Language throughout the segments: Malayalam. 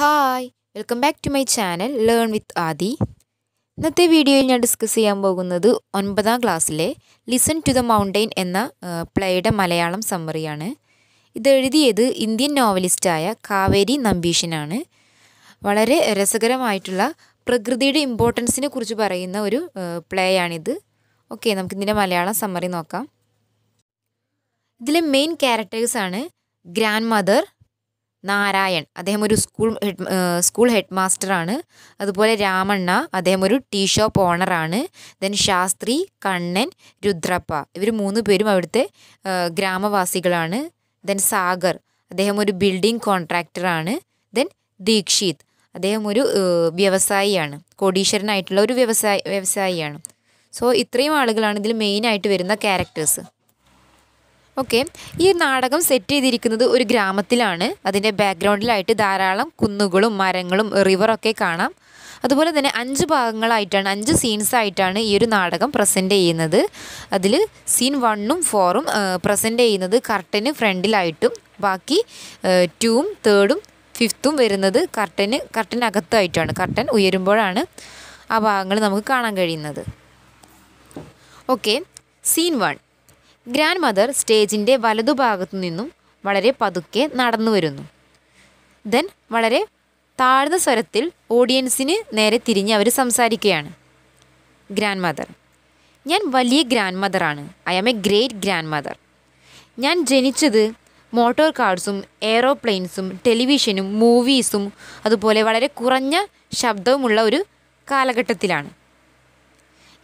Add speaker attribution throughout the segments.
Speaker 1: Hi welcome back to my channel learn with Aadi ഇന്നത്തെ വീഡിയോയിൽ ഞാൻ ഡിസ്കസ് ചെയ്യാൻ പോകുന്നത് ഒൻപതാം ക്ലാസ്സിലെ ലിസൺ ടു ദ മൗണ്ടെയിൻ എന്ന പ്ലേയുടെ മലയാളം സമ്മറിയാണ് ഇത് എഴുതിയത് ഇന്ത്യൻ നോവലിസ്റ്റായ കാവേരി നമ്പീഷനാണ് വളരെ രസകരമായിട്ടുള്ള പ്രകൃതിയുടെ ഇമ്പോർട്ടൻസിനെ കുറിച്ച് പറയുന്ന ഒരു പ്ലേയാണിത് ഓക്കെ നമുക്കിതിന്റെ മലയാളം സമ്മറി നോക്കാം. ഇതിലെ മെയിൻ ക്യാരക്ടേഴ്സാണ് ഗ്രാൻഡ് മദർ നാരായൺ. അദ്ദേഹം ഒരു സ്കൂൾ ഹെഡ് സ്കൂൾ ഹെഡ് മാസ്റ്ററാണ് അതുപോലെ രാമണ്ണ അദ്ദേഹം ഒരു ടീ ഷോപ്പ് ഓണറാണ്. ദെൻ ശാസ്ത്രി കണ്ണൻ രുദ്രപ്പ. ഇവർ മൂന്ന് പേരും അവിടുത്തെ ഗ്രാമവാസികളാണ്. ദെൻ സാഗർ അദ്ദേഹം ഒരു ബിൽഡിംഗ് കോൺട്രാക്ടറാണ്. ദെൻ ദീക്ഷിത് അദ്ദേഹം ഒരു വ്യവസായിയാണ്. കോടീശ്വരനായിട്ടുള്ള ഒരു വ്യവസായ വ്യവസായിയാണ്. സോ ഇത്രയും ആളുകളാണ് ഇതിൽ മെയിനായിട്ട് വരുന്ന ക്യാരക്ടേഴ്സ്. ഓക്കെ. ഈ നാടകം സെറ്റ് ചെയ്തിരിക്കുന്നത് ഒരു ഗ്രാമത്തിലാണ്. അതിന്റെ ബാക്ക്ഗ്രൗണ്ടിലായിട്ട് ധാരാളം കുന്നുകളും മരങ്ങളും റിവറൊക്കെ കാണാം. അതുപോലെ തന്നെ അഞ്ച് ഭാഗങ്ങളായിട്ടാണ് അഞ്ച് സീൻസ് ആയിട്ടാണ് ഈ ഒരു നാടകം പ്രസന്റ് ചെയ്യുന്നത്. അതിൽ സീൻ വണ്ണും ഫോറും പ്രസന്റ് ചെയ്യുന്നത് കർട്ടന് ഫ്രണ്ടിലായിട്ടും ബാക്കി ടൂവും തേർഡും ഫിഫ്ത്തും വരുന്നത് കർട്ടന് കർട്ടനകത്തായിട്ടാണ്. കർട്ടൻ ഉയരുമ്പോഴാണ് ആ ഭാഗങ്ങൾ നമുക്ക് കാണാൻ കഴിയുന്നത്. Okay. Scene one grandmother സ്റ്റേജിന്റെ വലതുഭാഗത്തു നിന്നും വളരെ പതുക്കെ നടന്നു വരുന്നു. ദെൻ വളരെ താഴ്ന്ന സ്വരത്തിൽ ഓഡിയൻസിന് നേരെ തിരിഞ്ഞ് അവർ സംസാരിക്കുകയാണ്. ഗ്രാൻഡ് മദർ ഞാൻ വലിയ grand മദറാണ് I am a great grandmother ഞാൻ ജനിച്ചത് മോട്ടോർ കാർസും എയ്റോപ്ലെയിൻസും ടെലിവിഷനും മൂവീസും അതുപോലെ വളരെ കുറഞ്ഞ ശബ്ദവുമുള്ള ഒരു കാലഘട്ടത്തിലാണ്.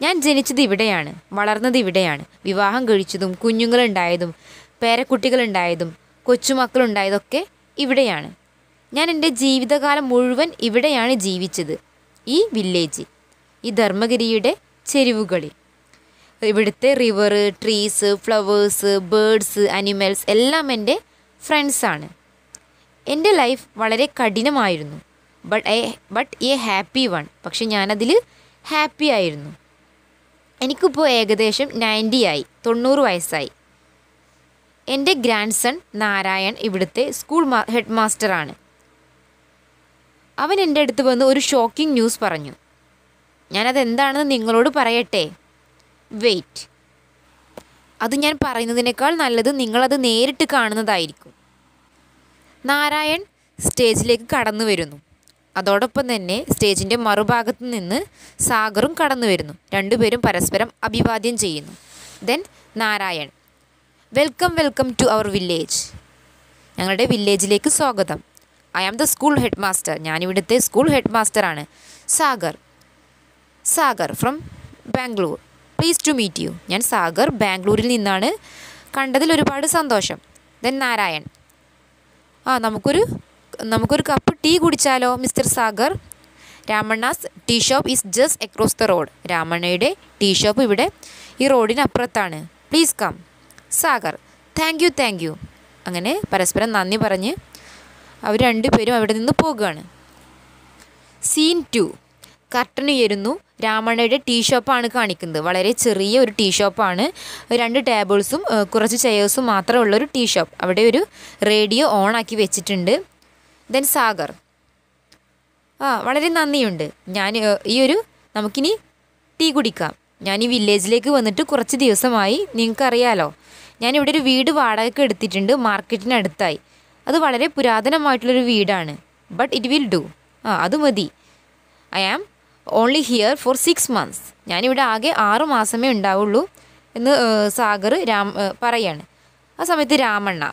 Speaker 1: ഞാൻ ജനിച്ചത് ഇവിടെയാണ് വളർന്നത് ഇവിടെയാണ്. വിവാഹം കഴിച്ചതും കുഞ്ഞുങ്ങളുണ്ടായതും പേരക്കുട്ടികളുണ്ടായതും കൊച്ചുമക്കളുണ്ടായതൊക്കെ ഇവിടെയാണ്. ഞാൻ എന്റെ ജീവിതകാലം മുഴുവൻ ഇവിടെയാണ് ജീവിച്ചത് ഈ വില്ലേജ് ഈ ധർമ്മഗിരിയുടെ ചെരിവുകളിൽ. ഇവിടുത്തെ river trees flowers birds animals എല്ലാം എന്റെ ഫ്രണ്ട്സാണ് എന്റെ ലൈഫ് വളരെ കഠിനമായിരുന്നു but I but a happy one പക്ഷെ ഞാനതിൽ ഹാപ്പി ആയിരുന്നു. എനിക്കിപ്പോൾ ഏകദേശം നയന്റി ആയി തൊണ്ണൂറ് വയസ്സായി. എന്റെ ഗ്രാൻഡ് സൺ നാരായൺ ഇവിടുത്തെ സ്കൂൾ ഹെഡ് മാസ്റ്ററാണ്. അവൻ എന്റെ അടുത്ത് വന്ന് ഒരു ഷോക്കിംഗ് ന്യൂസ് പറഞ്ഞു. ഞാനത് എന്താണെന്ന് നിങ്ങളോട് പറയട്ടെ? വെയിറ്റ്. അത് ഞാൻ പറയുന്നതിനേക്കാൾ നല്ലത് നിങ്ങളത് നേരിട്ട് കാണുന്നതായിരിക്കും. നാരായൺ സ്റ്റേജിലേക്ക് കടന്നു വരുന്നു അതോടൊപ്പം തന്നെ സ്റ്റേജിന്റെ മറുഭാഗത്ത് നിന്ന് സാഗറും കടന്നു വരുന്നു. രണ്ടുപേരും പരസ്പരം അഭിവാദ്യം ചെയ്യുന്നു. Then Narayan welcome welcome to our village ഞങ്ങളുടെ വില്ലേജിലേക്ക് സ്വാഗതം. I am the school headmaster ഞാനിവിടുത്തെ school head മാസ്റ്ററാണ് Sagar Sagar from Bangalore please to meet you ഞാൻ സാഗർ ബാംഗ്ലൂരിൽ നിന്നാണ് കണ്ടതിൽ ഒരുപാട് സന്തോഷം. ദെൻ നാരായൺ ആ നമുക്കൊരു നമുക്കൊരു cup tea കുടിച്ചാലോ mister Sagar? Ramanna's tea shop is just across the road രാമണ്ണയുടെ tea shop ഇവിടെ ഈ റോഡിനപ്പുറത്താണ്. Please come Sagar thank you thank you അങ്ങനെ പരസ്പരം നന്ദി പറഞ്ഞ് അവർ രണ്ടുപേരും അവിടെ നിന്ന് പോകുകയാണ് സീൻ ടു കർട്ടൻ ഉയരുന്നു. രാമണ്ണയുടെ ടീ ഷോപ്പാണ് കാണിക്കുന്നത്. വളരെ ചെറിയ ഒരു ടീ ഷോപ്പാണ് രണ്ട് ടേബിൾസും കുറച്ച് ചെയേഴ്സും മാത്രമുള്ള ഒരു ടീ ഷോപ്പ് അവിടെ ഒരു റേഡിയോ ഓൺ ആക്കി വെച്ചിട്ടുണ്ട്. ദെൻ സാഗർ ആ വളരെ നന്ദിയുണ്ട്. ഞാൻ ഈ ഒരു നമുക്കിനി ടീ കുടിക്കാം. ഞാൻ ഈ വില്ലേജിലേക്ക് വന്നിട്ട് കുറച്ച് ദിവസമായി നിങ്ങൾക്കറിയാലോ. ഞാനിവിടെ ഒരു വീട് വാടകയ്ക്ക് എടുത്തിട്ടുണ്ട് മാർക്കറ്റിനടുത്തായി. അത് വളരെ പുരാതനമായിട്ടുള്ളൊരു വീടാണ്. ബട്ട് ഇറ്റ് വിൽ ഡു ആ അത് മതി. I am only here for six months ഞാനിവിടെ ആകെ ആറ് മാസമേ ഉണ്ടാവുള്ളൂ എന്ന് സാഗർ രാം പറയാണ്. ആ സമയത്ത് രാമണ്ണ.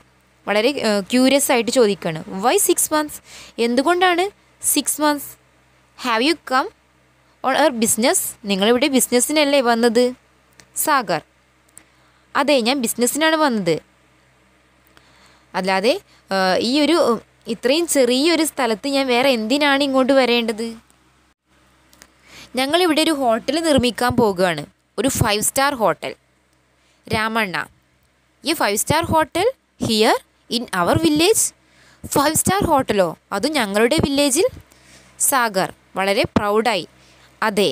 Speaker 1: വളരെ ക്യൂരിയസ് ആയിട്ട് ചോദിക്കുകയാണ് വൈ സിക്സ് മന്ത്സ് എന്തുകൊണ്ടാണ് six months have you come on our business നിങ്ങളിവിടെ ബിസിനസ്സിനല്ലേ വന്നത്? സാഗർ. അതെ ഞാൻ ബിസിനസ്സിനാണ് വന്നത്. അല്ലാതെ ഈ ഒരു ഇത്രയും ചെറിയൊരു സ്ഥലത്ത് ഞാൻ വേറെ എന്തിനാണ് ഇങ്ങോട്ട് വരേണ്ടത്? ഞങ്ങളിവിടെ ഒരു ഹോട്ടൽ നിർമ്മിക്കാൻ പോകുകയാണ് ഒരു ഫൈവ് സ്റ്റാർ ഹോട്ടൽ രാമണ്ണ. ഈ five star hotel here in our village? Five star ഹോട്ടലോ? അതും ഞങ്ങളുടെ വില്ലേജിൽ? സാഗർ വളരെ പ്രൗഡായി. അതെ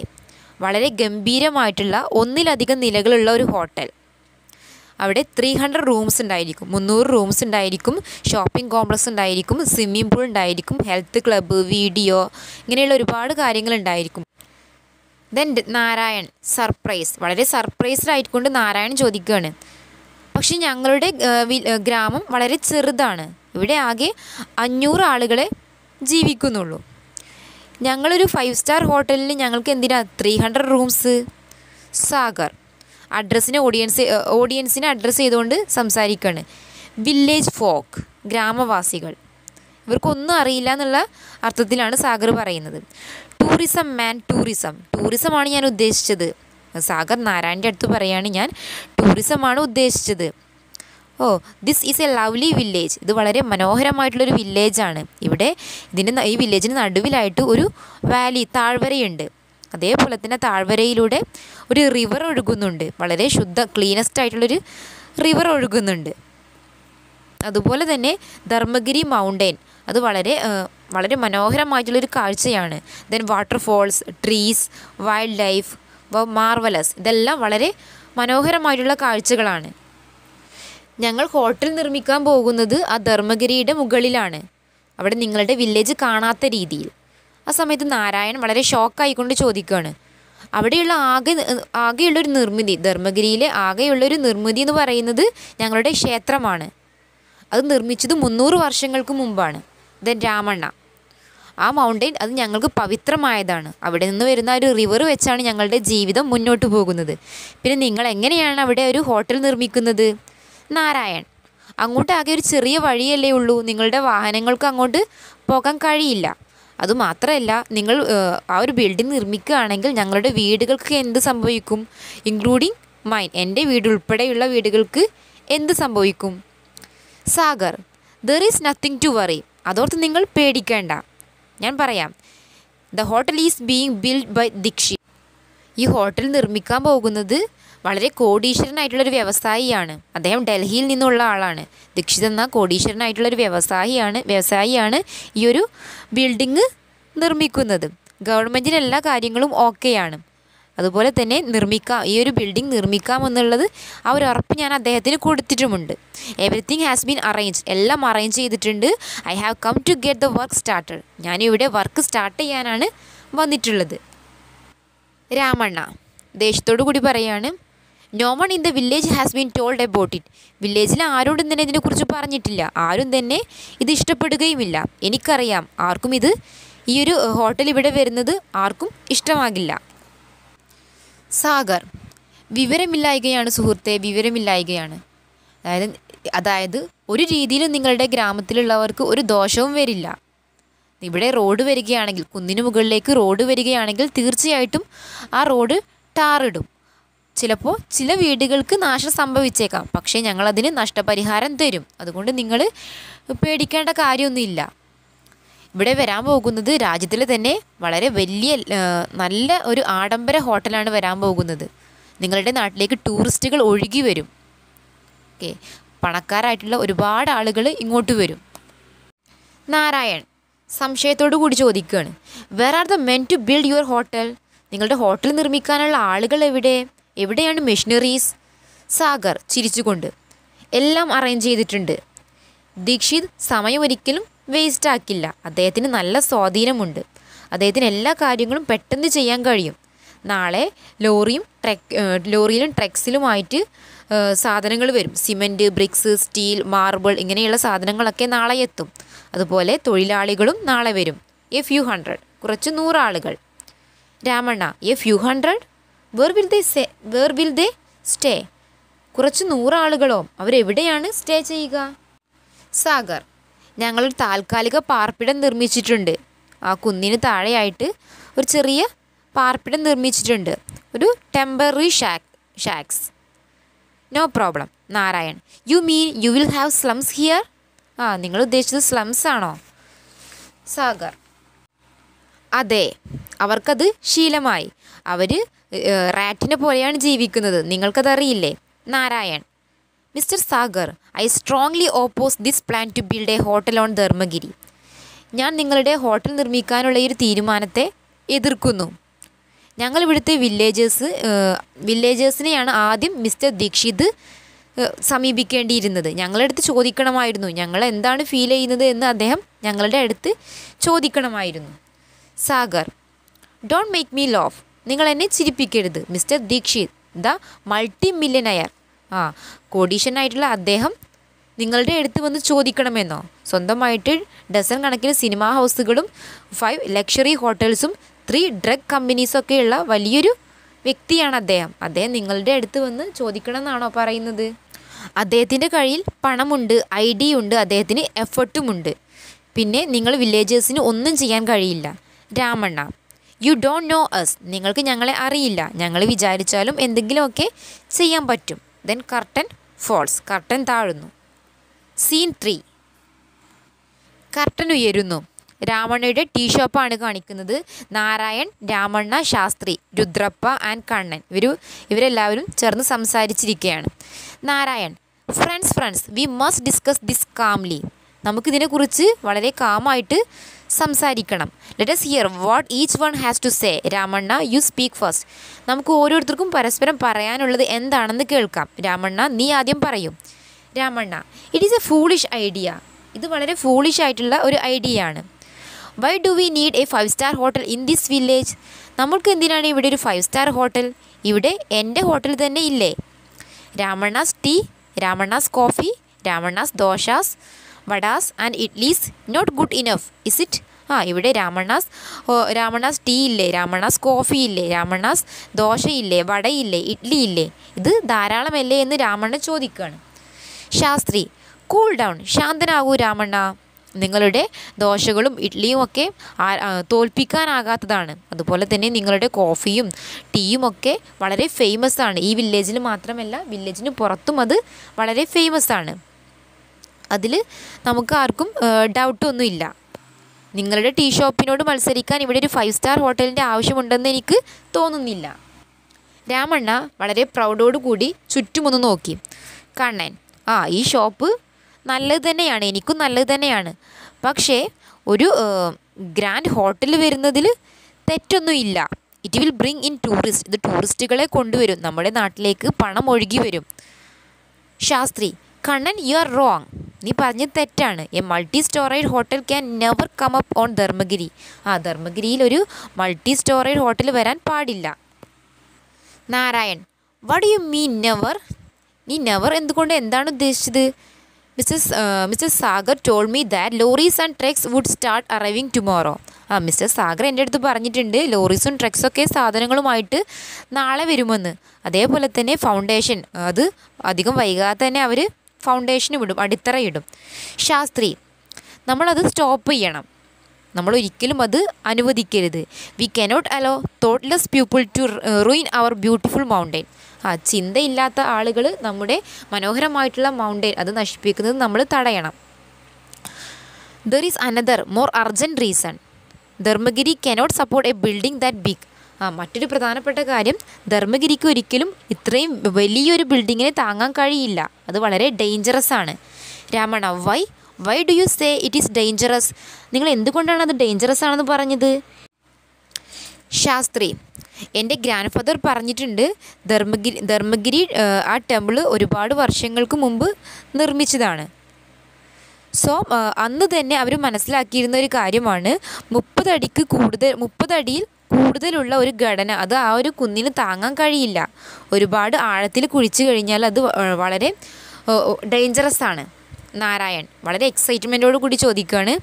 Speaker 1: വളരെ ഗംഭീരമായിട്ടുള്ള ഒന്നിലധികം നിലകളുള്ള ഒരു ഹോട്ടൽ. അവിടെ ത്രീ ഹൺഡ്രഡ് റൂംസ് ഉണ്ടായിരിക്കും മുന്നൂറ് റൂംസ് ഉണ്ടായിരിക്കും ഷോപ്പിംഗ് കോംപ്ലക്സ് ഉണ്ടായിരിക്കും സ്വിമ്മിംഗ് പൂൾ ഉണ്ടായിരിക്കും ഹെൽത്ത് ക്ലബ്ബ് വീഡിയോ ഇങ്ങനെയുള്ള ഒരുപാട് കാര്യങ്ങൾ ഉണ്ടായിരിക്കും. ദെൻ നാരായൺ സർപ്രൈസ് വളരെ സർപ്രൈസ്ഡ് ആയിക്കൊണ്ട് നാരായൺ ചോദിക്കുകയാണ്. പക്ഷെ ഞങ്ങളുടെ ഗ്രാമം വളരെ ചെറുതാണ്. ഇവിടെ ആകെ അഞ്ഞൂറ് ആളുകളെ ജീവിക്കുന്നുള്ളൂ. ഞങ്ങളൊരു ഫൈവ് സ്റ്റാർ ഹോട്ടലിൽ ഞങ്ങൾക്ക് എന്തിനാ ത്രീ ഹൺഡ്രഡ് റൂംസ് സാഗർ. അഡ്രസ്സിന് ഓഡിയൻസ് ഓഡിയൻസിനെ അഡ്രസ്സ് ചെയ്തുകൊണ്ട് സംസാരിക്കുകയാണ് വില്ലേജ് ഫോക്ക് ഗ്രാമവാസികൾ. ഇവർക്കൊന്നും അറിയില്ല എന്നുള്ള അർത്ഥത്തിലാണ് സാഗർ പറയുന്നത്. ടൂറിസം മാൻ ടൂറിസം ടൂറിസമാണ് ഞാൻ ഉദ്ദേശിച്ചത്. സാഗർ നാരായണന്റെ അടുത്ത് പറയാണ് ഞാൻ ടൂറിസമാണ് ഉദ്ദേശിച്ചത്. ഓ this is a lovely village ഇത് വളരെ മനോഹരമായിട്ടുള്ളൊരു വില്ലേജാണ് ഇവിടെ ഇതിന്റെ ഈ വില്ലേജിന് നടുവിലായിട്ട് ഒരു വാലി താഴ്വരയുണ്ട്. അതേപോലെ തന്നെ താഴ്വരയിലൂടെ ഒരു റിവർ ഒഴുകുന്നുണ്ട്. വളരെ ശുദ്ധ ക്ലീനസ്റ്റ് ആയിട്ടുള്ളൊരു റിവർ ഒഴുകുന്നുണ്ട്. അതുപോലെ തന്നെ ധർമ്മഗിരി മൗണ്ടെയിൻ അത് വളരെ വളരെ മനോഹരമായിട്ടുള്ളൊരു കാഴ്ചയാണ്. Then waterfalls trees wildlife marvellous ഇതെല്ലാം വളരെ മനോഹരമായിട്ടുള്ള കാഴ്ചകളാണ്. ഞങ്ങൾ ഹോട്ടൽ നിർമ്മിക്കാൻ പോകുന്നത് ആ ധർമ്മഗിരിയുടെ മുകളിലാണ്. അവിടെ നിങ്ങളുടെ വില്ലേജ് കാണാത്ത രീതിയിൽ. ആ സമയത്ത് നാരായൺ വളരെ ഷോക്കായിക്കൊണ്ട് ചോദിക്കുകയാണ്. അവിടെയുള്ള ആകെ ആകെയുള്ളൊരു നിർമ്മിതി ധർമ്മഗിരിയിലെ ആകെയുള്ളൊരു നിർമ്മിതി എന്ന് പറയുന്നത് ഞങ്ങളുടെ ക്ഷേത്രമാണ്. അത് നിർമ്മിച്ചത് മുന്നൂറ് വർഷങ്ങൾക്ക് മുമ്പാണ്. ദെൻ രാമണ്ണ. ആ മൗണ്ടൻ അത് ഞങ്ങൾക്ക് പവിത്രമായതാണ്. അവിടെ നിന്ന് വരുന്ന ഒരു റിവർ വെച്ചാണ് ഞങ്ങളുടെ ജീവിതം മുന്നോട്ട് പോകുന്നത്. പിന്നെ നിങ്ങൾ എങ്ങനെയാണ് അവിടെ ഒരു ഹോട്ടൽ നിർമ്മിക്കുന്നത്? നാരായൺ. അങ്ങോട്ട് ആകെ ഒരു ചെറിയ വഴിയല്ലേ ഉള്ളൂ. നിങ്ങളുടെ വാഹനങ്ങൾക്ക് അങ്ങോട്ട് പോകാൻ കഴിയില്ല. അതുമാത്രമല്ല നിങ്ങൾ ആ ഒരു ബിൽഡിംഗ് നിർമ്മിക്കുകയാണെങ്കിൽ ഞങ്ങളുടെ വീടുകൾക്ക് എന്ത് സംഭവിക്കും? ഇൻക്ലൂഡിങ് മൈൻ എന്റെ വീട് ഉൾപ്പെടെയുള്ള വീടുകൾക്ക് എന്ത് സംഭവിക്കും? Sagar. There is nothing to worry അതോർത്ത് നിങ്ങൾ പേടിക്കേണ്ട. ഞാൻ പറയാം. The hotel is being build by Dikshi ഈ ഹോട്ടൽ നിർമ്മിക്കാൻ പോകുന്നത് വളരെ കോടീശ്വരനായിട്ടുള്ളൊരു വ്യവസായിയാണ്. അദ്ദേഹം ഡൽഹിയിൽ നിന്നുള്ള ആളാണ്. ദീക്ഷിത് എന്ന കോടീശ്വരനായിട്ടുള്ളൊരു വ്യവസായിയാണ് വ്യവസായിയാണ് ഈ ഒരു ബിൽഡിങ് നിർമ്മിക്കുന്നത്. ഗവൺമെന്റിന് എല്ലാ കാര്യങ്ങളും ഓക്കെയാണ് അതുപോലെ തന്നെ നിർമ്മിക്കാം ഈ ഒരു ബിൽഡിംഗ് നിർമ്മിക്കാമെന്നുള്ളത് ആ ഒരു ഉറപ്പ് ഞാൻ അദ്ദേഹത്തിന് കൊടുത്തിട്ടുമുണ്ട്. എവറിത്തിങ് ഹാസ് ബീൻ അറേഞ്ച് എല്ലാം അറേഞ്ച് ചെയ്തിട്ടുണ്ട്. I have come to get the work started ഞാനിവിടെ വർക്ക് സ്റ്റാർട്ട് ചെയ്യാനാണ് വന്നിട്ടുള്ളത്. രാമണ്ണ ദേഷ്യത്തോടു കൂടി പറയാണ് no one in the village has been told about it വില്ലേജിൽ ആരോടും തന്നെ ഇതിനെക്കുറിച്ച് പറഞ്ഞിട്ടില്ല. ആരും തന്നെ ഇത് ഇഷ്ടപ്പെടുകയുമില്ല. എനിക്കറിയാം. ആർക്കും ഇത് ഈ ഒരു ഹോട്ടൽ ഇവിടെ വരുന്നത് ആർക്കും ഇഷ്ടമാകില്ല. സാഗർ. വിവരമില്ലായ്കയാണ് സുഹൃത്തെ വിവരമില്ലായ്കയാണ്. അതായത് അതായത് ഒരു രീതിയിലും നിങ്ങളുടെ ഗ്രാമത്തിലുള്ളവർക്ക് ഒരു ദോഷവും വരില്ല. ഇവിടെ റോഡ് വരികയാണെങ്കിൽ കുന്നിന് മുകളിലേക്ക് റോഡ് വരികയാണെങ്കിൽ തീർച്ചയായിട്ടും ആ റോഡ് ടാറിടും. ചിലപ്പോൾ ചില വീടുകൾക്ക് നാശം സംഭവിച്ചേക്കാം. പക്ഷേ ഞങ്ങളതിന് നഷ്ടപരിഹാരം തരും. അതുകൊണ്ട് നിങ്ങൾ പേടിക്കേണ്ട കാര്യമൊന്നുമില്ല. ഇവിടെ വരാൻ പോകുന്നത് രാജ്യത്തിലെ തന്നെ വളരെ വലിയ നല്ല ഒരു ആഡംബര ഹോട്ടലാണ് വരാൻ പോകുന്നത്. നിങ്ങളുടെ നാട്ടിലേക്ക് ടൂറിസ്റ്റുകൾ ഒഴുകി വരും. ഓക്കെ. പണക്കാരായിട്ടുള്ള ഒരുപാട് ആളുകൾ ഇങ്ങോട്ട് വരും. നാരായൺ. സംശയത്തോടു കൂടി ചോദിക്കുകയാണ്. Where are the men to build your hotel നിങ്ങളുടെ ഹോട്ടൽ നിർമ്മിക്കാനുള്ള ആളുകൾ എവിടെ? എവിടെയാണ് മെഷീനറീസ് സാഗർ ചിരിച്ചുകൊണ്ട്. എല്ലാം അറേഞ്ച് ചെയ്തിട്ടുണ്ട്. ദീക്ഷിത് സമയം ഒരിക്കലും വേസ്റ്റ് ആക്കില്ല അദ്ദേഹത്തിന് നല്ല സ്വാധീനമുണ്ട്. അദ്ദേഹത്തിന് എല്ലാ കാര്യങ്ങളും പെട്ടെന്ന് ചെയ്യാൻ കഴിയും. നാളെ ലോറിയും ട്രക്ക് ലോറിയിലും ട്രക്സിലുമായിട്ട് സാധനങ്ങൾ വരും. സിമന്റ് ബ്രിക്സ് സ്റ്റീൽ മാർബിൾ ഇങ്ങനെയുള്ള സാധനങ്ങളൊക്കെ നാളെ എത്തും. അതുപോലെ തൊഴിലാളികളും നാളെ വരും. A few hundred. കുറച്ച് നൂറാളുകൾ. Ramanna a few hundred? Where will they stay where will they stay. കുറച്ച് നൂറാളുകളോ? അവരെവിടെയാണ് സ്റ്റേ ചെയ്യുക? സാഗർ ഞങ്ങളൊരു താൽക്കാലിക പാർപ്പിടം നിർമ്മിച്ചിട്ടുണ്ട്. ആ കുന്നിന് താഴെയായിട്ട് ഒരു ചെറിയ പാർപ്പിടം നിർമ്മിച്ചിട്ടുണ്ട്. ഒരു temporary shack shacks no problem Narayan. You mean you will have slums here ആ നിങ്ങൾ ഉദ്ദേശിച്ചത് സ്ലംസ് ആണോ? സാഗർ. അതെ അവർക്കത് ശീലമായി. അവർ റാറ്റിനെ പോലെയാണ് ജീവിക്കുന്നത്. നിങ്ങൾക്കതറിയില്ലേ? Narayan. Mister Sagar I strongly oppose this plan to build a hotel on Dharmagiri. ഞാൻ നിങ്ങളുടെ ഹോട്ടൽ നിർമ്മിക്കാനുള്ള ഒരു തീരുമാനത്തെ എതിർക്കുന്നു. ഞങ്ങൾ ഇവിടുത്തെ വില്ലേജേഴ്സ് വില്ലേജേഴ്സിനെയാണ് ആദ്യം മിസ്റ്റർ ദീക്ഷിത് സമീപിക്കേണ്ടിയിരുന്നത്. ഞങ്ങളുടെ അടുത്ത് ചോദിക്കണമായിരുന്നു. ഞങ്ങൾ എന്താണ് ഫീൽ ചെയ്യുന്നത് എന്ന് അദ്ദേഹം ഞങ്ങളുടെ അടുത്ത് ചോദിക്കണമായിരുന്നു. Sagar don't make me laugh നിങ്ങൾ എന്നെ ചിരിപ്പിക്കരുത്. Mister Dikshit the multi millionaire ആ കോടീശ്വരനായിട്ടുള്ള അദ്ദേഹം നിങ്ങളുടെ അടുത്ത് വന്ന് ചോദിക്കണമെന്നോ? സ്വന്തമായിട്ട് ഡസൻ കണക്കിന് സിനിമാ ഹൗസുകളും ഫൈവ് ലക്ഷറി ഹോട്ടൽസും ത്രീ ഡ്രഗ് കമ്പനീസൊക്കെയുള്ള വലിയൊരു വ്യക്തിയാണ് അദ്ദേഹം. അദ്ദേഹം നിങ്ങളുടെ അടുത്ത് വന്ന് ചോദിക്കണം എന്നാണോ പറയുന്നത്? അദ്ദേഹത്തിന്റെ കയ്യിൽ പണമുണ്ട് ഐ ഡി ഉണ്ട് അദ്ദേഹത്തിന് എഫർട്ടുമുണ്ട്. പിന്നെ നിങ്ങൾ വില്ലേജേഴ്സിന് ഒന്നും ചെയ്യാൻ കഴിയില്ല. Ramanna you don't know us നിങ്ങൾക്ക് ഞങ്ങളെ അറിയില്ല. ഞങ്ങൾ വിചാരിച്ചാലും എന്തെങ്കിലുമൊക്കെ ചെയ്യാൻ പറ്റും. ദെൻ കർട്ടൻ ഫോൾസ് കർട്ടൻ താഴുന്നു. സീൻ ത്രീ കർട്ടൻ ഉയരുന്നു. രാമണ്ണയുടെ ടീ ഷോപ്പാണ് കാണിക്കുന്നത്. നാരായൺ രാമണ്ണ ശാസ്ത്രി രുദ്രപ്പ ആൻഡ് കണ്ണൻ. ഇവർ ഇവരെല്ലാവരും ചേർന്ന് സംസാരിച്ചിരിക്കുകയാണ്. Narayan friends friends we must discuss this calmly നമുക്കിതിനെക്കുറിച്ച് വളരെ കാമായിട്ട് സംസാരിക്കണം. Let's hear what each one has to say Ramanna you speak first നമുക്ക് ഓരോരുത്തർക്കും പരസ്പരം പറയാനുള്ളത് എന്താണെന്ന് കേൾക്കാം. രാമണ്ണ നീ ആദ്യം പറയും. Ramanna it is a foolish idea ഇത് വളരെ ഫൂളിഷ് ആയിട്ടുള്ള ഒരു ഐഡിയ ആണ്. Why do we need a five star hotel in this village നമ്മൾക്ക് എന്തിനാണ് ഇവിടെ ഒരു ഫൈവ് സ്റ്റാർ ഹോട്ടൽ ഇവിടെ എന്റെ ഹോട്ടൽ തന്നെ ഇല്ലേ? Ramanna's tea Ramanna's coffee Ramanna's dosas vadas and idlis not good enough is it ആ ഇവിടെ രാമണ്ണാസ് രാമണ്ണാസ് ടീ ഇല്ലേ? രാമണ്ണാസ് കോഫി ഇല്ലേ? രാമണ്ണാസ് ദോശയില്ലേ? വടയില്ലേ? ഇഡ്ലി ഇല്ലേ? ഇത് ധാരാളമല്ലേ എന്ന് രാമണ്ണ ചോദിക്കുകയാണ് ശാസ്ത്രി കൂൾ ഡൗൺ ശാന്തനാകൂ രാമണ്ണ. നിങ്ങളുടെ ദോശകളും ഇഡ്ഡലിയും ഒക്കെ തോൽപ്പിക്കാനാകാത്തതാണ്. അതുപോലെ തന്നെ നിങ്ങളുടെ കോഫിയും ടീയും ഒക്കെ വളരെ ഫേമസ് ആണ്. ഈ വില്ലേജിൽ മാത്രമല്ല വില്ലേജിന് പുറത്തും അത് വളരെ ഫേമസ് ആണ്. അതിൽ നമുക്ക് ആർക്കും ഡൗട്ടൊന്നുമില്ല നിങ്ങളുടെ ടീ ഷോപ്പിനോട് മത്സരിക്കാൻ ഇവിടെ ഒരു ഫൈവ് സ്റ്റാർ ഹോട്ടലിന്റെ ആവശ്യമുണ്ടെന്ന് എനിക്ക് തോന്നുന്നില്ല. രാമണ്ണ വളരെ പ്രൗഡോടുകൂടി ചുറ്റുമൊന്ന് നോക്കി. കണ്ണൻ ആ ഈ ഷോപ്പ് നല്ലത് തന്നെയാണ് എനിക്കും നല്ലത് തന്നെയാണ്. പക്ഷേ ഒരു ഗ്രാൻഡ് ഹോട്ടൽ വരുന്നതിൽ തെറ്റൊന്നുമില്ല. It will bring in tourist ഇത് ടൂറിസ്റ്റുകളെ കൊണ്ടുവരും. നമ്മുടെ നാട്ടിലേക്ക് പണം ഒഴുകി വരും. Shastri Kannan you are wrong നീ പറഞ്ഞത് തെറ്റാണ്. A multi storage hotel can never come up on Dharmagiri ആ ധർമ്മഗിരിയിൽ ഒരു മൾട്ടി സ്റ്റോറേജ് ഹോട്ടൽ വരാൻ പാടില്ല. Narayan what you mean never നീ നെവർ എന്തുകൊണ്ട് എന്താണ് ഉദ്ദേശിച്ചത്? Mrs Mr Sagar told me that lorries and trucks would start arriving tomorrow ആ മിസ്റ്റർ സാഗർ എന്റെ അടുത്ത് പറഞ്ഞിട്ടുണ്ട് ലോറീസും ട്രക്സൊക്കെ സാധനങ്ങളുമായിട്ട് നാളെ വരുമെന്ന്. അതേപോലെ തന്നെ ഫൗണ്ടേഷൻ അത് അധികം വൈകാതെ തന്നെ അവർ ഫൗണ്ടേഷൻ വിടും അടിത്തറയിടും. ശാസ്ത്രി നമ്മളത് സ്റ്റോപ്പ് ചെയ്യണം. നമ്മൾ ഒരിക്കലും അത് അനുവദിക്കരുത്. We cannot allow thoughtless people to ruin our beautiful mountain ആ ചിന്തയില്ലാത്ത ആളുകൾ നമ്മുടെ മനോഹരമായിട്ടുള്ള മൗണ്ടെയിൻ അത് നശിപ്പിക്കുന്നത് നമ്മൾ തടയണം. There is another more urgent reason Dharmagiri cannot support a building that big മറ്റൊരു പ്രധാനപ്പെട്ട കാര്യം ധർമ്മഗിരിക്ക് ഒരിക്കലും ഇത്രയും വലിയൊരു ബിൽഡിങ്ങിനെ താങ്ങാൻ കഴിയില്ല. അത് വളരെ ഡേഞ്ചറസ് ആണ്. Ramana why why do you say it is dangerous നിങ്ങൾ എന്തുകൊണ്ടാണ് അത് ഡേഞ്ചറസ് ആണെന്ന് പറഞ്ഞത്? ശാസ്ത്രി എന്റെ ഗ്രാൻഡ് ഫാദർ പറഞ്ഞിട്ടുണ്ട് ധർമ്മഗിരി ധർമ്മഗിരി ആ, ടെമ്പിൾ ഒരുപാട് വർഷങ്ങൾക്ക് മുമ്പ് നിർമ്മിച്ചതാണ്. സോ അന്ന് തന്നെ അവർ മനസ്സിലാക്കിയിരുന്ന ഒരു കാര്യമാണ് മുപ്പതടിക്ക് കൂടുതൽ മുപ്പതടിയിൽ കൂടുതലുള്ള ഒരു ഘടന അത് ആ ഒരു കുന്നിന് താങ്ങാൻ കഴിയില്ല. ഒരുപാട് ആഴത്തിൽ കുഴിച്ചു കഴിഞ്ഞാൽ അത് വളരെ ഡേഞ്ചറസ് ആണ്. നാരായൺ വളരെ എക്സൈറ്റ്മെന്റോട് കൂടി ചോദിക്കുകയാണ്.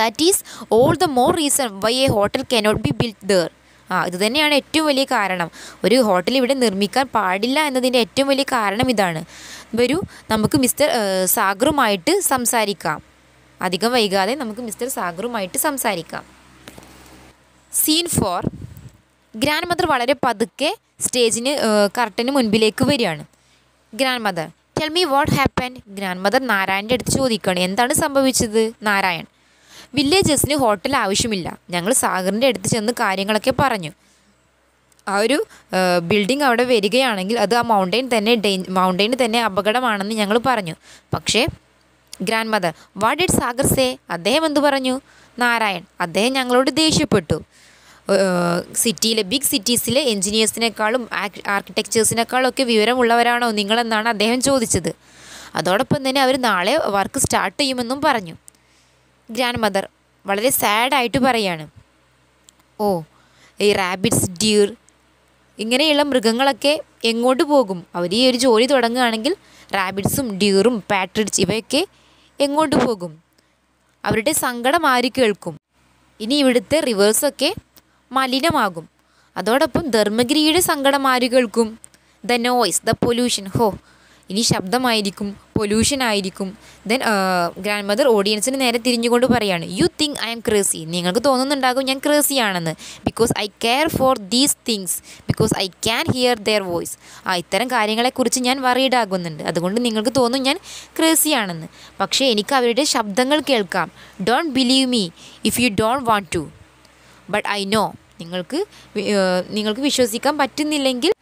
Speaker 1: That is all the more reason why a hotel cannot be built there ആ ഇത് തന്നെയാണ് ഏറ്റവും വലിയ കാരണം. ഒരു ഹോട്ടൽ ഇവിടെ നിർമ്മിക്കാൻ പാടില്ല എന്നതിന്റെ ഏറ്റവും വലിയ കാരണം ഇതാണ്. വരൂ നമുക്ക് മിസ്റ്റർ സാഗറുമായിട്ട് സംസാരിക്കാം. അധികം വൈകാതെ നമുക്ക് മിസ്റ്റർ സാഗറുമായിട്ട് സംസാരിക്കാം. സീൻ ഫോർ ഗ്രാൻഡ് മദർ വളരെ പതുക്കെ സ്റ്റേജിന് കർട്ടന് മുൻപിലേക്ക് വരികയാണ്. Grandmother tell me what happen grandmother നാരായണന്റെ അടുത്ത് ചോദിക്കുകയാണ്. എന്താണ് സംഭവിച്ചത്? നാരായൺ വില്ലേജേഴ്സിന് ഹോട്ടൽ ആവശ്യമില്ല. ഞങ്ങൾ സാഗറിന്റെ അടുത്ത് ചെന്ന് കാര്യങ്ങളൊക്കെ പറഞ്ഞു. ആ ഒരു ബിൽഡിംഗ് അവിടെ വരികയാണെങ്കിൽ അത് ആ മൗണ്ടൈൻ തന്നെ ഡേ മൗണ്ടെയിന് തന്നെ അപകടമാണെന്ന് ഞങ്ങൾ പറഞ്ഞു. പക്ഷേ grandmother what did Sagar say അദ്ദേഹം എന്തു പറഞ്ഞു? നാരായൺ അദ്ദേഹം ഞങ്ങളോട് ദേഷ്യപ്പെട്ടു. സിറ്റിയിലെ ബിഗ് സിറ്റീസിലെ എൻജിനീയേഴ്സിനേക്കാളും ആർക്കിടെക്ചേഴ്സിനേക്കാളും ഒക്കെ വിവരമുള്ളവരാണോ നിങ്ങളെന്നാണ് അദ്ദേഹം ചോദിച്ചത്. അതോടൊപ്പം തന്നെ അവർ നാളെ വർക്ക് സ്റ്റാർട്ട് ചെയ്യുമെന്നും പറഞ്ഞു. ഗ്രാൻഡ് മദർ വളരെ സാഡായിട്ട് പറയാണ്. ഓ ഈ റാബിറ്റ്സ് ഡ്യൂർ ഇങ്ങനെയുള്ള മൃഗങ്ങളൊക്കെ എങ്ങോട്ട് പോകും? അവർ ഈ ഒരു ജോലി തുടങ്ങുകയാണെങ്കിൽ റാബിറ്റ്സും ഡ്യൂറും പാട്രിഡ്സ് ഇവയൊക്കെ എങ്ങോട്ട് പോകും? അവരുടെ സങ്കടം ആര് കേൾക്കും? ഇനി ഇവിടുത്തെ റിവേഴ്സൊക്കെ മലിനമാകും. അതോടൊപ്പം ധർമ്മഗിരിയുടെ സങ്കടം ദ നോയ്സ് ദ പൊല്യൂഷൻ ഹോ ഇനി ശബ്ദമായിരിക്കും പൊല്യൂഷൻ ആയിരിക്കും. ദെൻ ഗ്രാൻഡ് മദർ ഓഡിയൻസിന് നേരെ തിരിഞ്ഞുകൊണ്ട് പറയാണ് you think I am crazy നിങ്ങൾക്ക് തോന്നുന്നുണ്ടാകും ഞാൻ ക്രേസി ആണെന്ന്. Because I care for these things because I can hear their voice ആ ഇത്തരം കാര്യങ്ങളെക്കുറിച്ച് ഞാൻ വറീഡ് അതുകൊണ്ട് നിങ്ങൾക്ക് തോന്നും ഞാൻ ക്രേസി ആണെന്ന്. പക്ഷേ എനിക്ക് അവരുടെ ശബ്ദങ്ങൾ കേൾക്കാം. Don't believe me if you don't want to but I know നിങ്ങൾക്ക് നിങ്ങൾക്ക് വിശ്വസിക്കാൻ പറ്റുന്നില്ലെങ്കിൽ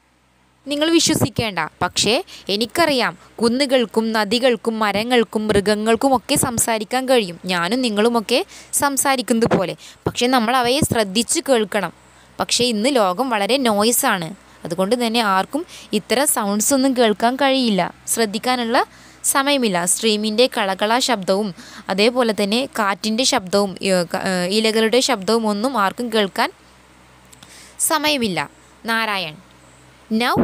Speaker 1: നിങ്ങൾ വിശ്വസിക്കേണ്ട. പക്ഷേ എനിക്കറിയാം കുന്നുകൾക്കും നദികൾക്കും മരങ്ങൾക്കും മൃഗങ്ങൾക്കും ഒക്കെ സംസാരിക്കാൻ കഴിയും. ഞാനും നിങ്ങളുമൊക്കെ സംസാരിക്കുന്നത് പോലെ. പക്ഷേ നമ്മൾ അവയെ ശ്രദ്ധിച്ച് കേൾക്കണം. പക്ഷേ ഇന്ന് ലോകം വളരെ നോയ്സാണ് അതുകൊണ്ട് തന്നെ ആർക്കും ഇത്തരം സൗണ്ട്സ് ഒന്നും കേൾക്കാൻ കഴിയില്ല. ശ്രദ്ധിക്കാനുള്ള സമയമില്ല. സ്ട്രീമിന്റെ കളകള ശബ്ദവും അതേപോലെ തന്നെ കാറ്റിന്റെ ശബ്ദവും ഇലകളുടെ ശബ്ദവും ഒന്നും ആർക്കും കേൾക്കാൻ സമയമില്ല. Narayan. Now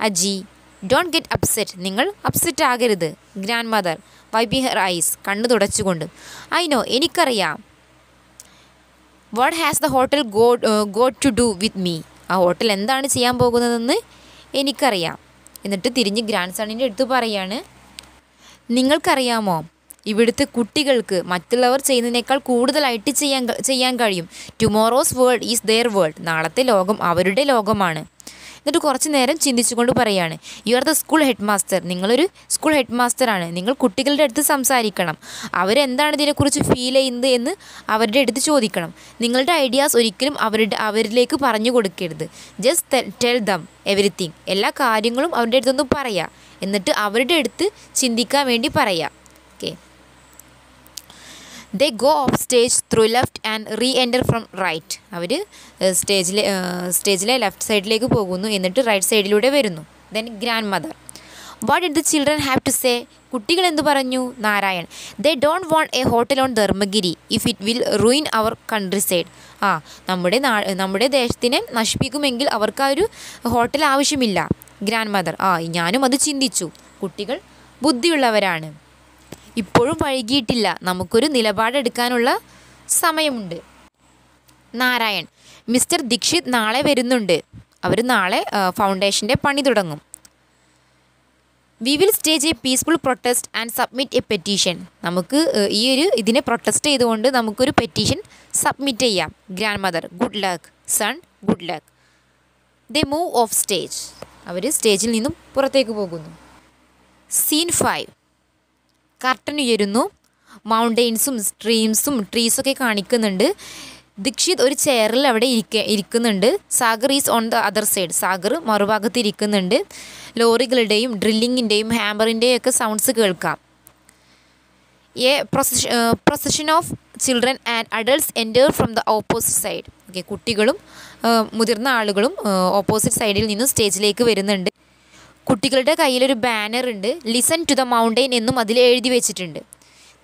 Speaker 1: Aji don't get upset നിങ്ങൾ അപ്സെറ്റ് ആകരുത്. Grandmother wipes her eyes കണ്ണു തുടച്ചുകൊണ്ട്. ഐ നോ എനിക്കറിയാം. What has the hotel go go to do with me ആ ഹോട്ടൽ എന്താണ് ചെയ്യാൻ പോകുന്നതെന്ന് എനിക്കറിയാം. എന്നിട്ട് തിരിഞ്ഞ് ഗ്രാൻഡ് സണ്ണിന്റെ അടുത്ത് പറയാണ്. നിങ്ങൾക്കറിയാമോ? ഇവിടുത്തെ കുട്ടികൾക്ക് മറ്റുള്ളവർ ചെയ്യുന്നതിനേക്കാൾ കൂടുതലായിട്ട് ചെയ്യാൻ ചെയ്യാൻ കഴിയും. Tomorrow's world is their world നാളത്തെ ലോകം അവരുടെ ലോകമാണ്. എന്നിട്ട് കുറച്ച് നേരം ചിന്തിച്ചുകൊണ്ട് പറയാണ് you are the school headmaster നിങ്ങളൊരു സ്കൂൾ ഹെഡ് മാസ്റ്ററാണ് നിങ്ങൾ കുട്ടികളുടെ അടുത്ത് സംസാരിക്കണം. അവരെന്താണ് ഇതിനെക്കുറിച്ച് ഫീൽ ചെയ്യുന്നത് എന്ന് അവരുടെ അടുത്ത് ചോദിക്കണം. നിങ്ങളുടെ ഐഡിയാസ് ഒരിക്കലും അവരുടെ അവരിലേക്ക് പറഞ്ഞു കൊടുക്കരുത്. ജസ്റ്റ് ടെൽ ദം എവറിത്തിങ് എല്ലാ കാര്യങ്ങളും അവരുടെ അടുത്തൊന്ന് പറയാം. എന്നിട്ട് അവരുടെ അടുത്ത് ചിന്തിക്കാൻ വേണ്ടി പറയാം. Okay they go off stage through left and reenter from right അവർ സ്റ്റേജിലെ സ്റ്റേജിലെ ലെഫ്റ്റ് സൈഡിലേക്ക് പോകുന്നു. എന്നിട്ട് റൈറ്റ് സൈഡിലൂടെ വരുന്നു. Then grandmother what did the children have to say കുട്ടികൾ എന്ത് പറഞ്ഞു? Narayan. They don't want a hotel on Dharmagiri if it will ruin our countryside ആ നമ്മുടെ നാ നമ്മുടെ ദേശത്തിനെ നശിപ്പിക്കുമെങ്കിൽ അവർക്ക് ആ ഒരു ഹോട്ടൽ ആവശ്യമില്ല. ഗ്രാൻഡ് മദർ ആ ഞാനും അത് ചിന്തിച്ചു. കുട്ടികൾ ബുദ്ധിയുള്ളവരാണ്. ഇപ്പോഴും വൈകിയിട്ടില്ല. നമുക്കൊരു നിലപാടെടുക്കാനുള്ള സമയമുണ്ട്. നാരായൺ മിസ്റ്റർ ദീക്ഷിത് നാളെ വരുന്നുണ്ട്. അവർ നാളെ ഫൗണ്ടേഷന്റെ പണി തുടങ്ങും. We will stage a peaceful protest and submit a petition. നമുക്ക് ഈ ഒരു ഇതിനെ പ്രൊട്ടസ്റ്റ് ചെയ്തുകൊണ്ട് നമുക്കൊരു പെറ്റീഷൻ സബ്മിറ്റ് ചെയ്യാം. Grandmother good luck. Son good luck. They move off stage. അവർ സ്റ്റേജിൽ നിന്നും പുറത്തേക്ക് പോകുന്നു. Scene five. കർട്ടൻ ഉയരുന്നു. മൗണ്ടെയിൻസും സ്ട്രീംസും ട്രീസൊക്കെ കാണിക്കുന്നുണ്ട്. ദീക്ഷിത് ഒരു ചെയറിൽ അവിടെ ഇരിക്ക ഇരിക്കുന്നുണ്ട്. Sagar is on the other side Sagar മറുഭാഗത്ത് ഇരിക്കുന്നുണ്ട്. ലോറികളുടെയും ഡ്രില്ലിങ്ങിന്റെയും ഹാമറിന്റെയും ഒക്കെ സൗണ്ട്സ് കേൾക്കാം. A procession procession of children and adults enter from the opposite side okay കുട്ടികളും മുതിർന്ന ആളുകളും ഓപ്പോസിറ്റ് സൈഡിൽ നിന്നും സ്റ്റേജിലേക്ക് വരുന്നുണ്ട്. കുട്ടികളുടെ കയ്യിലൊരു ബാനർ ഉണ്ട്. ലിസൺ ടു ദ മൗണ്ടെയിൻ എന്നും അതിൽ എഴുതി വെച്ചിട്ടുണ്ട്.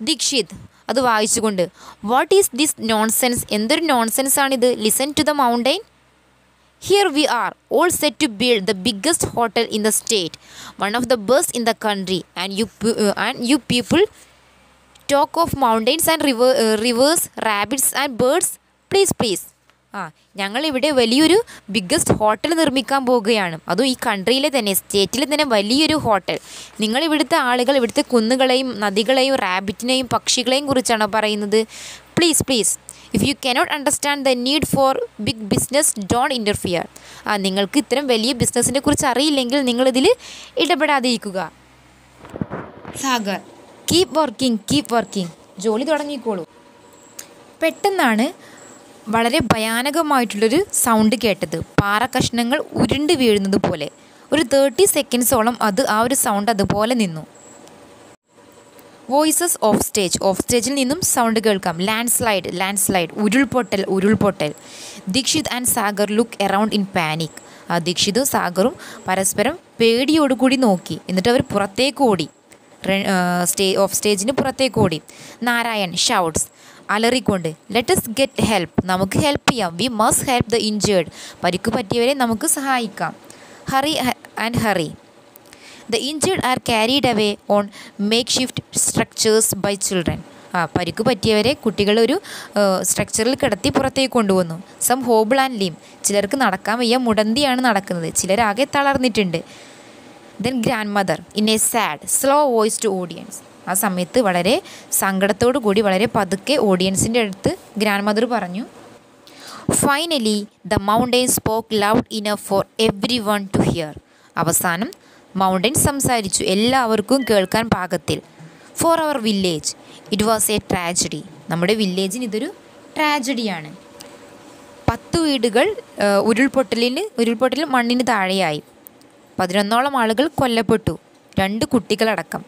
Speaker 1: ദീക്ഷിത് അത് വായിച്ചുകൊണ്ട് വാട്ട് ഈസ് ദിസ് നോൺസെൻസ് എന്തൊരു നോൺസെൻസ് ആണിത്? Listen to the mountain here we are all set to build the biggest hotel in the state one of the best in the country and you and you people talk of mountains and rivers rabbits and birds please please ആ ഞങ്ങളിവിടെ വലിയൊരു ബിഗ്ഗസ്റ്റ് ഹോട്ടൽ നിർമ്മിക്കാൻ പോവുകയാണ്. അതും ഈ കൺട്രിയിലെ തന്നെ സ്റ്റേറ്റിലെ തന്നെ വലിയൊരു ഹോട്ടൽ നിങ്ങൾ ഇവിടുത്തെ ആളുകൾ ഇവിടുത്തെ കുന്നുകളെയും നദികളെയും റാബിറ്റിനെയും പക്ഷികളെയും കുറിച്ചാണോ പറയുന്നത്? Please please if you cannot understand the need for big business don't interfere ആ നിങ്ങൾക്ക് ഇത്തരം വലിയ ബിസിനസ്സിനെ കുറിച്ച് അറിയില്ലെങ്കിൽ നിങ്ങളിതിൽ ഇടപെടാതിരിക്കുക. Sagar. Keep working keep working ജോലി തുടങ്ങിക്കോളൂ. പെട്ടെന്നാണ് വളരെ ഭയാനകമായിട്ടുള്ളൊരു സൗണ്ട് കേട്ടത്. പാറ കഷ്ണങ്ങൾ ഉരുണ്ട് വീഴുന്നത് പോലെ. ഒരു തേർട്ടി സെക്കൻഡ്സോളം അത് ആ ഒരു സൗണ്ട് അതുപോലെ നിന്നു. വോയിസസ് ഓഫ് സ്റ്റേജ് ഓഫ് സ്റ്റേജിൽ നിന്നും സൗണ്ട് കേൾക്കാം. ലാൻഡ് സ്ലൈഡ് ലാൻഡ് സ്ലൈഡ് ഉരുൾപൊട്ടൽ ഉരുൾപൊട്ടൽ. Dikshit and Sagar look around in panic ആ ദീക്ഷിതും സാഗറും പരസ്പരം പേടിയോടുകൂടി നോക്കി. എന്നിട്ട് അവർ പുറത്തേക്ക് ഓടി. സ്റ്റേ ഓഫ് സ്റ്റേജിന് പുറത്തേക്ക് ഓടി. നാരായൺ ഷൗട്ട്സ് അലറിക്കൊണ്ട് ലെറ്റസ് ഗെറ്റ് ഹെൽപ്പ് നമുക്ക് ഹെൽപ്പ് ചെയ്യാം. We must help the injured പരിക്ക് പറ്റിയവരെ നമുക്ക് സഹായിക്കാം. Hurry and hurry the injured are carried away on makeshift structures by children ആ പരിക്ക് പറ്റിയവരെ കുട്ടികൾ ഒരു സ്ട്രക്ചറിൽ കിടത്തി പുറത്തേക്ക് കൊണ്ടുവന്നു. സം ഹോബിൾ ആൻഡ് ലീം ചിലർക്ക് നടക്കാൻ വയ്യ മുടന്തിയാണ് നടക്കുന്നത്. ചിലരാകെ തളർന്നിട്ടുണ്ട്. Then grandmother in a sad slow voice to audience ആ സമയത്ത് വളരെ സങ്കടത്തോടു കൂടി വളരെ പതുക്കെ ഓഡിയൻസിന്റെ അടുത്ത് ഗ്രാൻഡ് മദർ പറഞ്ഞു finally the mountain spoke loud enough for everyone to hear അവസാനം മൗണ്ടൻ സംസാരിച്ചു എല്ലാവർക്കും കേൾക്കാൻ പാകത്തിൽ. For our village it was a tragedy നമ്മുടെ വില്ലേജിന് ഇതൊരു ട്രാജഡിയാണ് പത്ത് വീടുകൾ ഉരുൾപൊട്ടലിന് ഉരുൾപൊട്ടൽ മണ്ണിന് താഴെയായി. പതിനൊന്നോളം ആളുകൾ കൊല്ലപ്പെട്ടു. രണ്ട് കുട്ടികളടക്കം.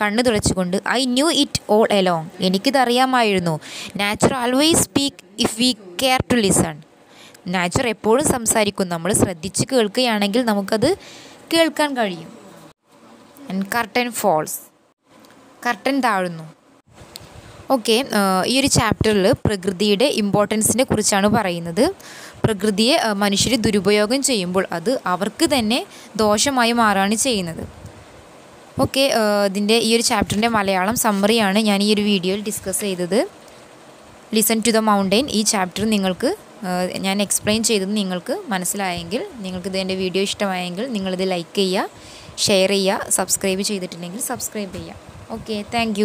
Speaker 1: കണ്ണു തുടച്ചുകൊണ്ട് I knew it all along എനിക്കിതറിയാമായിരുന്നു. Nature always speak if we care to listen nature എപ്പോഴും സംസാരിക്കും. നമ്മൾ ശ്രദ്ധിച്ച് കേൾക്കുകയാണെങ്കിൽ നമുക്കത് കേൾക്കാൻ കഴിയും. കർട്ടൻ ഫോൾസ് കർട്ടൻ താഴുന്നു. ഓക്കെ ഈ ഒരു ചാപ്റ്ററിൽ പ്രകൃതിയുടെ ഇമ്പോർട്ടൻസിനെ കുറിച്ചാണ് പറയുന്നത്. പ്രകൃതിയെ മനുഷ്യർ ദുരുപയോഗം ചെയ്യുമ്പോൾ അത് അവർക്ക് തന്നെ ദോഷമായി മാറുകയാണ് ചെയ്യുന്നത്. ഓക്കെ ഇതിന്റെ ഈ ഒരു ചാപ്റ്ററിന്റെ മലയാളം സമ്മറിയാണ് ഞാൻ ഈ ഒരു വീഡിയോയിൽ ഡിസ്കസ് ചെയ്തത്. ലിസൺ ടു ദ മൗണ്ടെയിൻ ഈ ചാപ്റ്റർ നിങ്ങൾക്ക് ഞാൻ എക്സ്പ്ലെയിൻ ചെയ്തത് നിങ്ങൾക്ക് മനസ്സിലായെങ്കിൽ നിങ്ങൾക്കിത് എന്റെ വീഡിയോ ഇഷ്ടമായെങ്കിൽ നിങ്ങളിത് ലൈക്ക് ചെയ്യുക ഷെയർ ചെയ്യുക സബ്സ്ക്രൈബ് ചെയ്തിട്ടുണ്ടെങ്കിൽ സബ്സ്ക്രൈബ് ചെയ്യുക. Okay thank